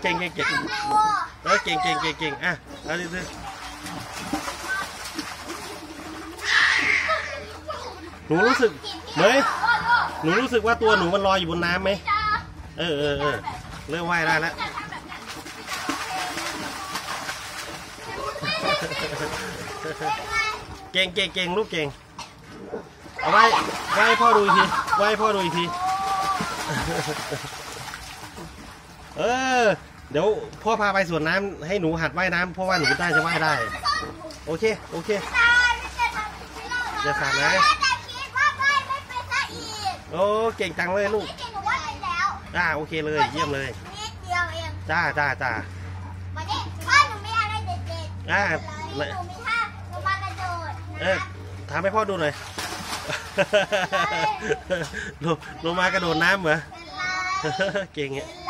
เก่งเก่งเก่งเออเก่งเก่งเก่งเก่งอะเอาดิสิหนูรู้สึกเหมยหนูรู้สึกว่าตัวหนูมันลอยอยู่บนน้ำไหมเออเออเออเริ่มว่ายได้แล้วเก่งเก่งเก่งลูกเก่งเอาไว้ไว้ให้พ่อดูอีกทีไว้ให้พ่อดูอีกที เออ เดี๋ยวพ่อพาไปสวนน้ำให้หนูหัดว่ายน้ำเพราะว่าหนูได้จะว่ายได้ โอเค โอเค อย่าสาดนะ แต่คิดว่าไม่ไม่เป็นซะอีกโอ้เก่งจังเลยลูกนี่เก่งหนูว่าเป็นแล้วอ่าโอเคเลย เยี่ยมเลยนิดเดียวเองจ้าจ้าจ้าวันนี้พ่อหนูมีอะไรเด็ดๆอ่าหนูมีท่าหนูมากระโดดเออนะทำให้พ่อดูหน่อยลงลงมากระโดดน้ำเหรอ เป็นไร เก่งเป็อะนไร